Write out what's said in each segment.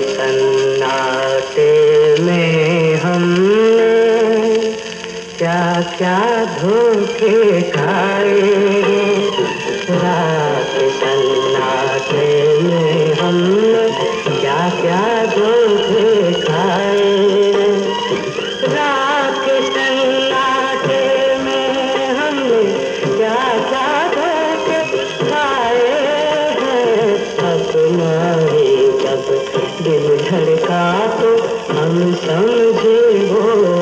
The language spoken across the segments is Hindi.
सन्नाटे में हम क्या क्या धोखे खाए हम समझे वो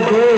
थे